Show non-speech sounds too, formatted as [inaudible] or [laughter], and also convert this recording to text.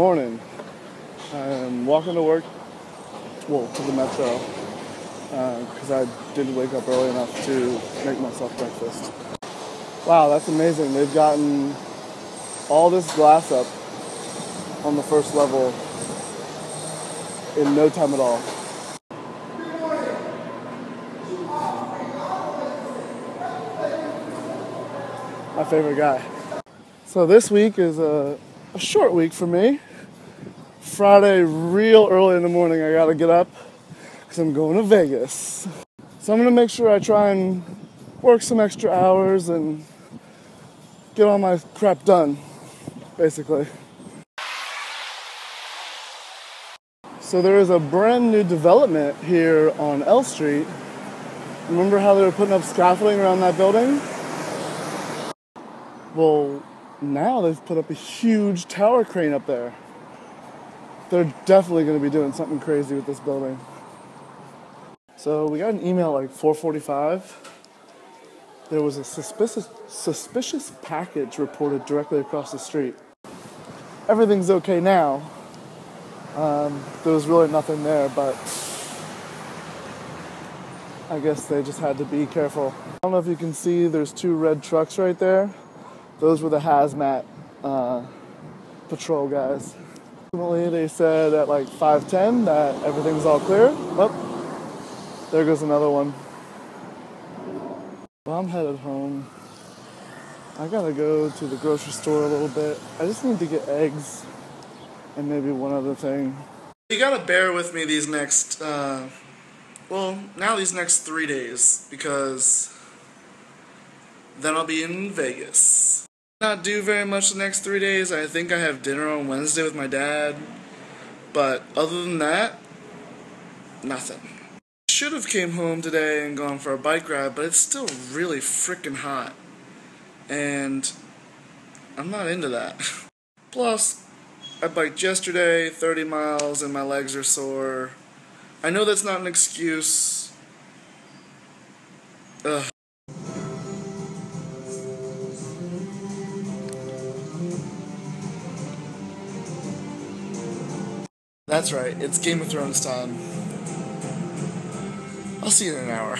morning. I'm walking to work, well, to the metro, because uh, I didn't wake up early enough to make myself breakfast. Wow, that's amazing. They've gotten all this glass up on the first level in no time at all. My favorite guy. So this week is a, a short week for me. Friday, real early in the morning, I gotta get up because I'm going to Vegas. So I'm gonna make sure I try and work some extra hours and get all my crap done, basically. So there is a brand new development here on L Street. Remember how they were putting up scaffolding around that building? Well, now they've put up a huge tower crane up there. They're definitely going to be doing something crazy with this building. So we got an email like 445. There was a suspicious suspicious package reported directly across the street. Everything's okay now. Um, there was really nothing there, but I guess they just had to be careful. I don't know if you can see, there's two red trucks right there those were the hazmat uh, patrol guys. Ultimately, they said at like 5:10 that everything's all clear. Well, there goes another one. Well, I'm headed home. I gotta go to the grocery store a little bit. I just need to get eggs and maybe one other thing. You gotta bear with me these next, uh, well, now these next three days because then I'll be in Vegas not do very much the next three days. I think I have dinner on Wednesday with my dad. But other than that, nothing. Should have came home today and gone for a bike ride, but it's still really freaking hot. And I'm not into that. [laughs] Plus, I biked yesterday, 30 miles, and my legs are sore. I know that's not an excuse. Ugh. That's right, it's Game of Thrones time. I'll see you in an hour.